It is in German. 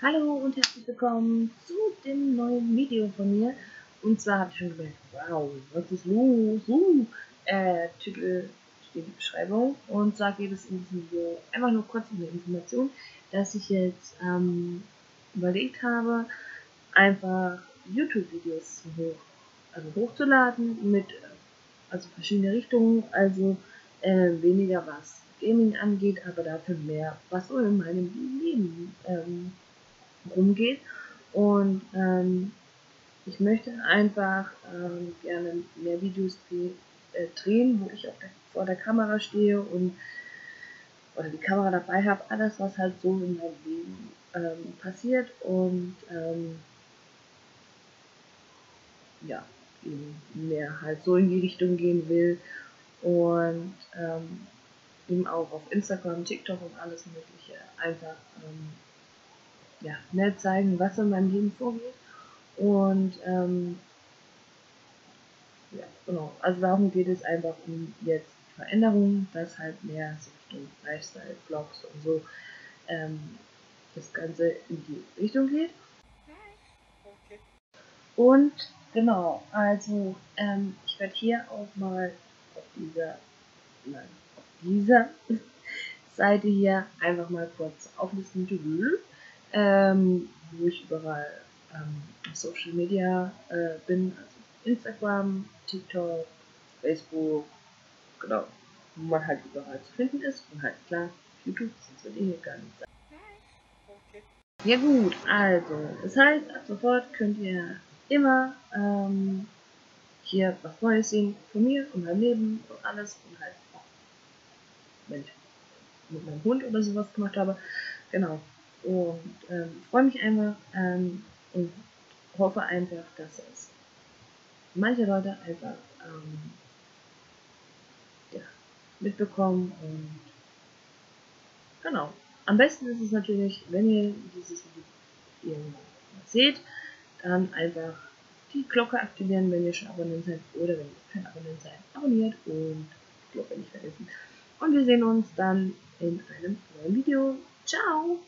Hallo und herzlich willkommen zu dem neuen Video von mir. Und zwar habe ich schon gemerkt, wow, was ist los? Uh, äh, Titel steht in der Beschreibung. Und zwar geht es in diesem Video einfach nur kurz um eine Information, dass ich jetzt ähm, überlegt habe, einfach YouTube-Videos hoch, also hochzuladen mit also verschiedene Richtungen, also äh, weniger was Gaming angeht, aber dafür mehr, was so in meinem Leben ähm, rumgeht. Und ähm, ich möchte einfach ähm, gerne mehr Videos dreh, äh, drehen, wo ich der, vor der Kamera stehe und oder die Kamera dabei habe, alles was halt so in meinem Leben ähm, passiert und ähm, ja, mehr halt so in die Richtung gehen will und ähm, eben auch auf Instagram, TikTok und alles mögliche einfach ähm, ja, mehr zeigen, was in meinem Leben vorgeht. Und ähm, ja, genau. Also darum geht es einfach um jetzt Veränderungen, dass halt mehr so Richtung Lifestyle, Vlogs und so ähm, das Ganze in die Richtung geht. Und genau, also ähm, ich werde hier auch mal auf dieser, nein, auf dieser Seite hier einfach mal kurz auflisten, ähm, wo ich überall ähm, auf Social Media äh, bin, also Instagram, TikTok, Facebook, genau, wo man halt überall zu finden ist und halt klar YouTube, wird ihr hier gar nicht sein. Ja gut, also, das heißt, ab sofort könnt ihr immer ähm, hier was Neues sehen von mir und meinem Leben und alles und halt wenn ich mit meinem Hund oder sowas gemacht habe, genau. Und ähm, freue mich einfach ähm, und hoffe einfach, dass es manche Leute einfach ähm, ja, mitbekommen und genau. Am besten ist es natürlich, wenn ihr dieses Video seht, dann einfach die Glocke aktivieren, wenn ihr schon Abonnent seid oder wenn ihr kein Abonnent seid, abonniert und die Glocke nicht vergessen. Und wir sehen uns dann in einem neuen Video. Ciao!